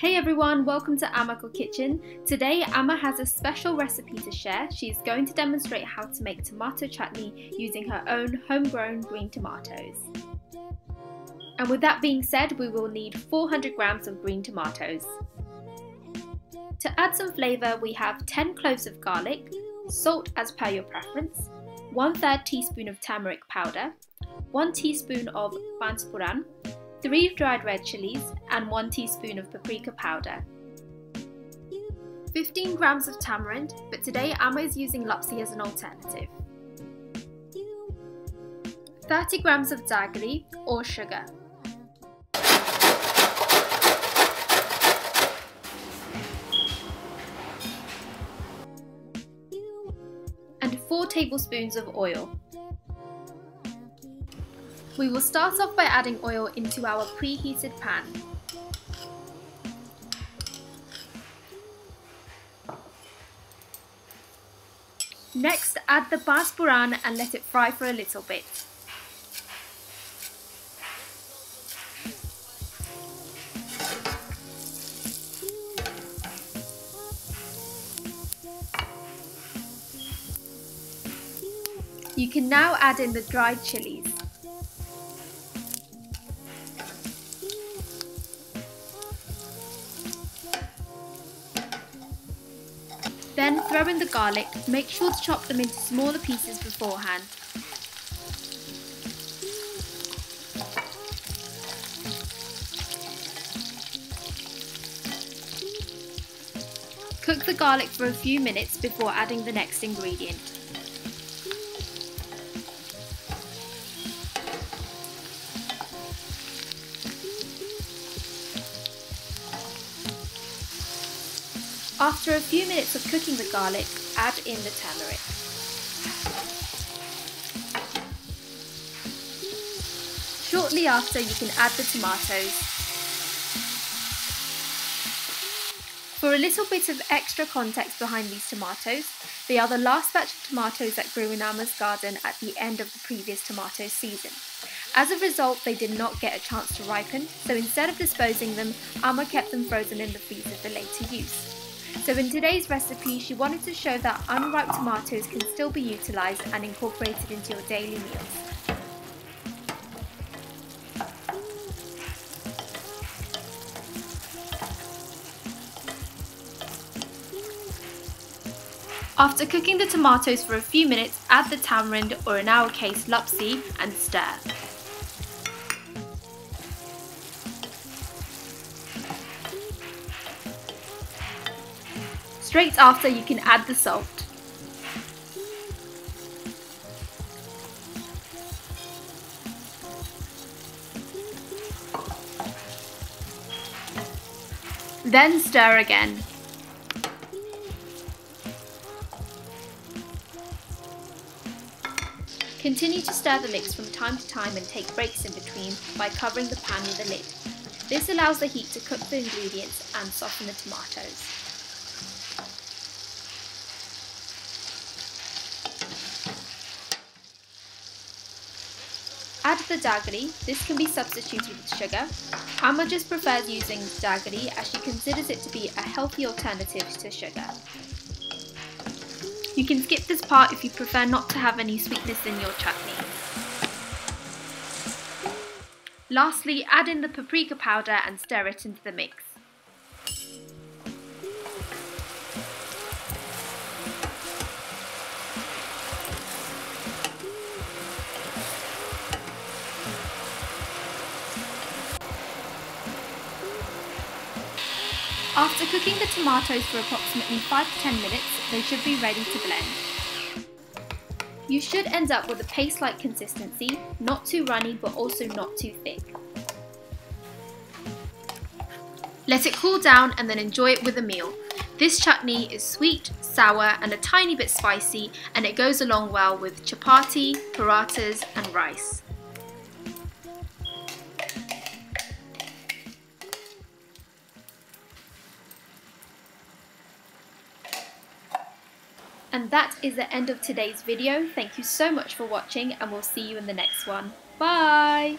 Hey everyone, welcome to Ama Ko Kitchen. Today Ama has a special recipe to share. She's going to demonstrate how to make tomato chutney using her own homegrown green tomatoes. And with that being said, we will need 400 grams of green tomatoes. To add some flavour, we have 10 cloves of garlic, salt as per your preference, 1 3rd teaspoon of turmeric powder, 1 teaspoon of panchphoron, 3 dried red chilies and 1 teaspoon of paprika powder. 15 grams of tamarind, but today Ama is using lapsi as an alternative. 30 grams of jaggery or sugar. And 4 tablespoons of oil. We will start off by adding oil into our preheated pan. Next, add the panchphoron and let it fry for a little bit. You can now add in the dried chilies. Then throw in the garlic, make sure to chop them into smaller pieces beforehand. Cook the garlic for a few minutes before adding the next ingredient. After a few minutes of cooking the garlic, add in the turmeric. Shortly after you can add the tomatoes. For a little bit of extra context behind these tomatoes, they are the last batch of tomatoes that grew in Ama's garden at the end of the previous tomato season. As a result, they did not get a chance to ripen, so instead of disposing them, Ama kept them frozen in the freezer for later use. So in today's recipe, she wanted to show that unripe tomatoes can still be utilised and incorporated into your daily meals. After cooking the tomatoes for a few minutes, add the tamarind or in our case lapsi and stir. Straight after you can add the salt. Then stir again. Continue to stir the mix from time to time and take breaks in between by covering the pan with a lid. This allows the heat to cook the ingredients and soften the tomatoes. The jaggery. This can be substituted with sugar. Ama just prefers using jaggery as she considers it to be a healthy alternative to sugar. You can skip this part if you prefer not to have any sweetness in your chutney. Lastly, add in the paprika powder and stir it into the mix. After cooking the tomatoes for approximately 5 to 10 minutes, they should be ready to blend. You should end up with a paste-like consistency, not too runny but also not too thick. Let it cool down and then enjoy it with a meal. This chutney is sweet, sour and a tiny bit spicy and it goes along well with chapati, parathas and rice. And that is the end of today's video. Thank you so much for watching and we'll see you in the next one. Bye!